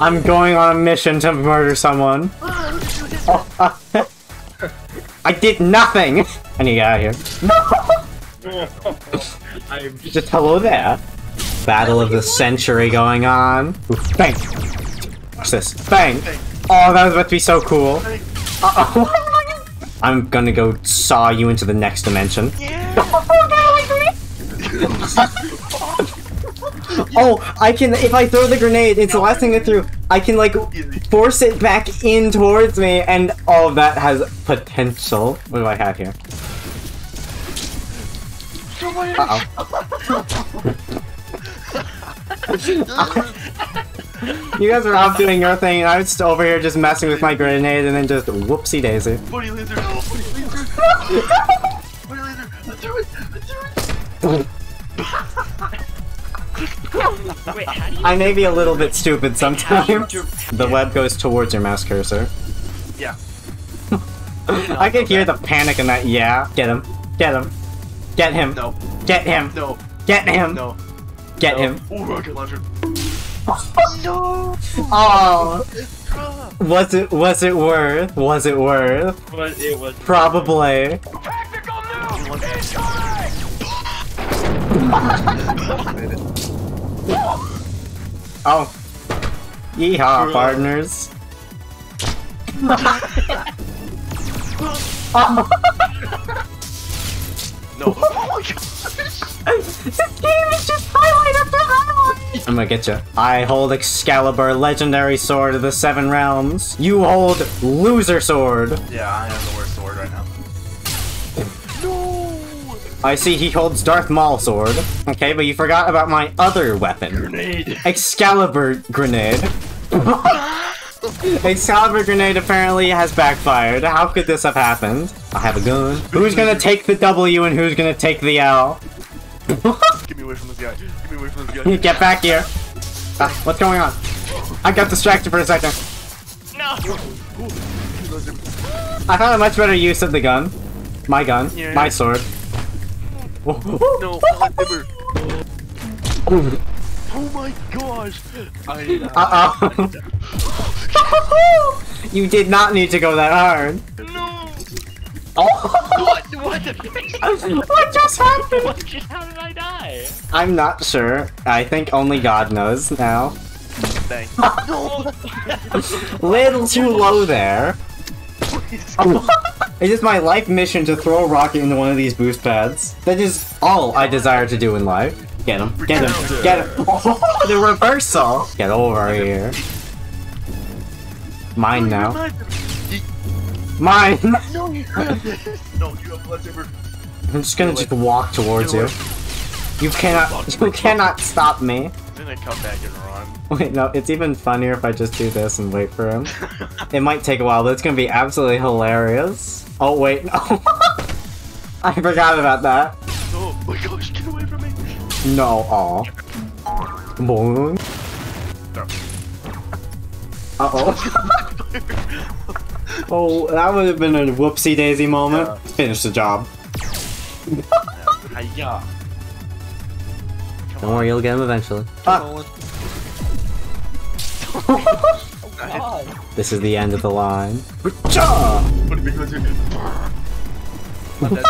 I'm going on a mission to murder someone. Oh, uh, I did nothing! I need to get out of here. I'm Just hello there. Battle of the century going on. Oof, bang! Watch this. Bang! Oh, that was about to be so cool. Uh-oh. I'm gonna go saw you into the next dimension. oh, I can, if I throw the grenade, it's the last thing I threw, I can like force it back in towards me and all of that has potential. What do I have here? Uh-oh. You guys are off doing your thing, and I was over here just messing with my grenade, and then just whoopsie daisy. Buddy laser! Buddy laser! Buddy laser! I threw it! I threw it! Wait. How do you? I may be a little bit stupid sometimes. The web goes towards your mouse cursor. Yeah. I can hear the panic in that. Yeah, get him, get him, get him, No. get him, No. get him, No. get no. him. Ooh, rocket launcher. Oh, was it? Was it worth? Was it worth? But it was. Probably. Oh. Yeehaw, partners. No. Oh my god. this game is just highlight after highlight. I'm gonna get you. I hold Excalibur, legendary sword of the seven realms. You hold loser sword. Yeah, I have I see he holds Darth Maul sword. Okay, but you forgot about my other weapon. Grenade. Excalibur grenade. Excalibur grenade apparently has backfired. How could this have happened? I have a gun. Who's gonna take the W and who's gonna take the L? Get me away from this guy. Get me away from this guy. Get back here. Ah, what's going on? I got distracted for a second. No. I found a much better use of the gun. My gun. Yeah. My sword. No, lightsaber. Oh my gosh. I. Uh, Uh-oh. you did not need to go that hard. No. Oh. What? What the? what just happened? What? just- How did I die? I'm not sure. I think only God knows now. Bang. Little too low there. It is my life mission to throw a rocket into one of these boost pads. That is all I desire to do in life. Get him. Get him. Get him. the reversal. Get over here. Mine now. Mine. No, you have this. No, you have lightsaber. I'm just gonna just walk towards you. You cannot. You cannot stop me. Then I come back and run. Wait, no, it's even funnier if I just do this and wait for him. it might take a while, but it's gonna be absolutely hilarious. Oh, wait, no. I forgot about that. Oh my gosh, get away from me. No, aw. Boom. Uh-oh. oh, that would have been a whoopsie daisy moment. Yeah. Finish the job. Hiya. Don't worry, you'll get him eventually. Ah, this is the end of the line. Cha! What a big laser. I'm dead.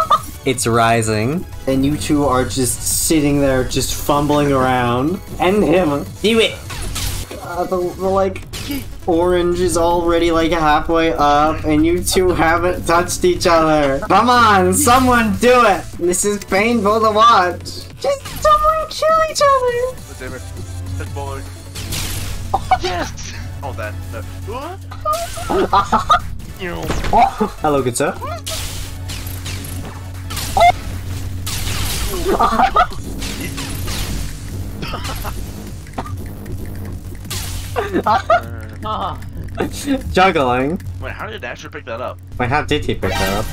It's rising. And you two are just sitting there, just fumbling around. And him. Do it! Uh, the, the, like, orange is already, like, halfway up, and you two haven't touched each other. Come on, someone do it! This is painful to watch. Just someone kill each other! Lightsaber. That's boy. Yes! Oh, that. that. What? You know. Oh, hello, good sir. Juggling. Wait, how did Asher pick that up? Wait, how did he pick that up?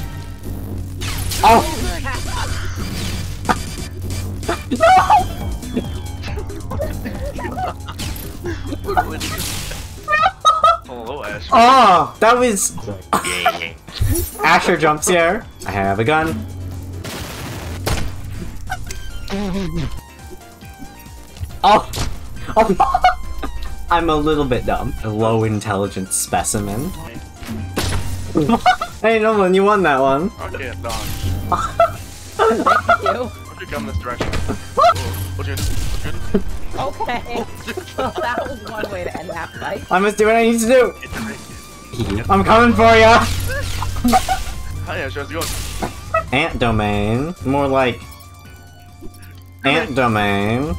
Oh! oh! Hello, Asher. Oh! That was... Asher jumps here. I have a gun. Oh! Oh! I'm a little bit dumb. A low intelligence specimen. hey Nolan, you won that one. Okay, I'm done. Thank you. Why don't you come this direction? What's your what's your Okay. well, that was one way to end that fight. I must do what I need to do. It's a I'm coming for ya. Hi, Ash, how's it going? Ant domain. More like ant domain.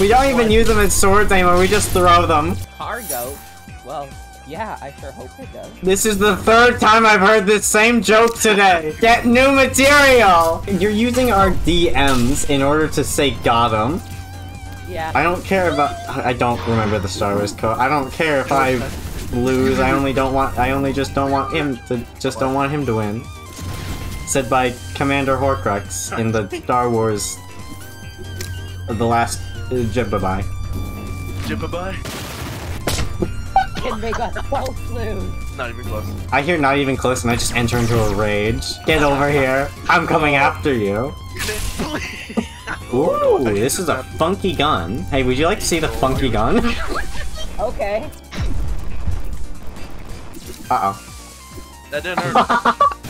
We don't even use them as swords anymore. We just throw them. Cargo? Well, yeah, I sure hope it does. This is the third time I've heard this same joke today. Get new material. You're using our DMs in order to say got 'em. Yeah. I don't care about. I don't remember the Star Wars code. I don't care if I lose. I only don't want. I only just don't want him to. Just don't want him to win. Said by Commander Horcrux in the Star Wars. The last. Uh, Jibba-bye. Jibba-bye? Can make us both lose. Not even close. I hear not even close, and I just enter into a rage. Get over here! I'm coming after you. Ooh, this is a funky gun. Hey, would you like to see the funky gun? Okay. Uh oh. That didn't hurt.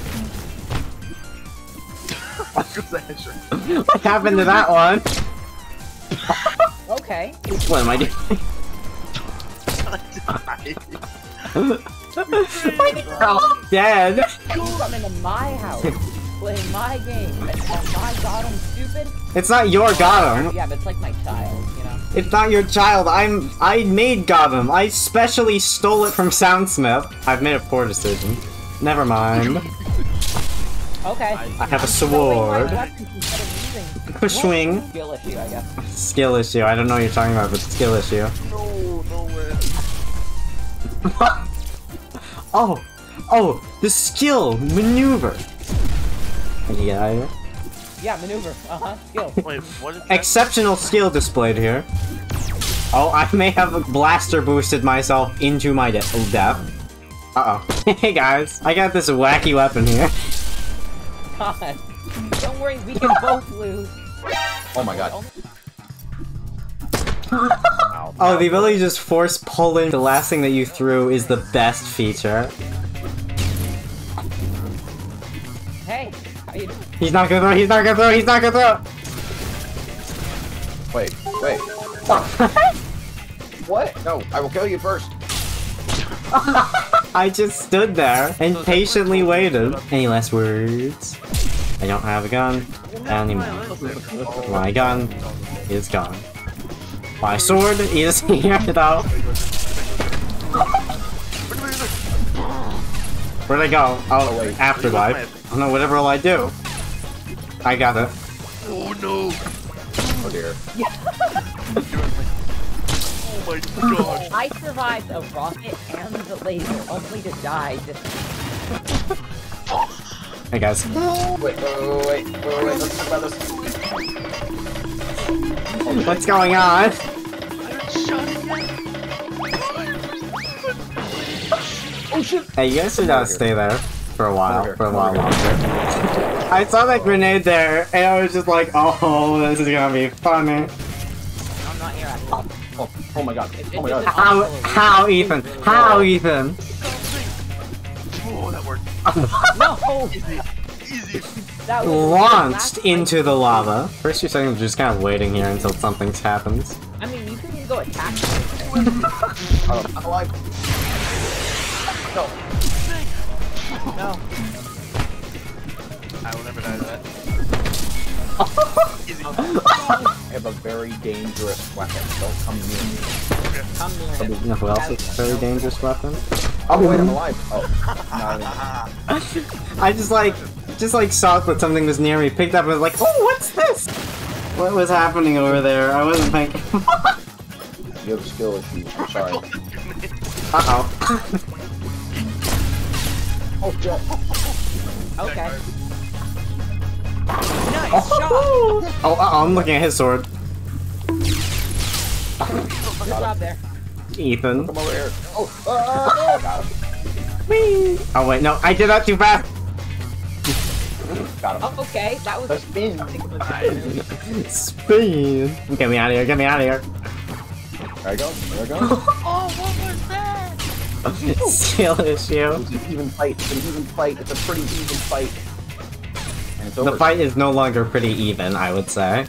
What happened to that one? Okay. What am I doing? Dead. You come into my house, playing my game, and tell my stupid? It's not your Gotham. Yeah, but it's like my child, you know? It's not your child. I'm. I made Gotham. I specially stole it from Soundsmith. I've made a poor decision. Never mind. Okay. I have a sword. weapons instead of using- A swing. Skill issue, I guess. Skill issue. I don't know what you're talking about, but skill issue. No. Oh, oh, the skill maneuver. Can you get out of here? Yeah, maneuver. Uh-huh. Skill. Wait, what is that? Exceptional skill displayed here. Oh, I may have blaster boosted myself into my de death. Uh oh. hey guys, I got this wacky weapon here. God. Don't worry, we can both lose. Oh my god. Oh, the ability to just force pull in the last thing that you threw is the best feature. Hey, how you doing? He's not gonna throw, he's not gonna throw, he's not gonna throw! Wait, wait. throw! What? No, I will kill you first. I just stood there and patiently waited. Any last words? I don't have a gun anymore. My gun is gone. My sword is here though. Where'd I go? Oh, wait. afterlife. Oh no, whatever will I do? I got it. Oh no! Oh dear. Oh my gosh! I survived a rocket and the laser, only to die Hey guys. Wait, wait, wait, wait, wait, wait, wait, let's talk about this. What's going on? Oh shit! Hey, you guys should uh, stay there for a while, here, for a while here. longer. I saw that grenade there, and I was just like, oh, this is gonna be funny. I'm not here actually. Oh, oh my god. Oh my god. How, how, Ethan? How, Ethan? Oh, that worked. No! Easy. Easy. That was Launched into the lava. First you're saying few seconds, just kind of waiting here until something happens. I mean, you can go attack. Oh, I'm alive. No. No. I will never die to that. Easy. I have a very dangerous weapon. Don't come near me. Come near You him. know who else is a very dangerous weapon? Oh wait, I'm alive. Oh. No, I just like, just like saw that something was near me, picked up and was like, oh, what's this? What was happening over there? I wasn't thinking. you have a skill issue. I'm sorry. Uh-oh. Oh, Joe. Okay. Nice shot! oh, uh-oh, I'm looking at his sword. Good job there. Ethan. Come over here. Oh, uh, got him. Whee! Oh wait, no, I did that too fast. Got him. Oh, okay, that was. a spin. Speed. Get me out of here, get me out of here. There I go. There I go. Skill issue. It's an even fight. It's an even fight. It's a pretty even fight. And it's over. The fight is no longer pretty even, I would say.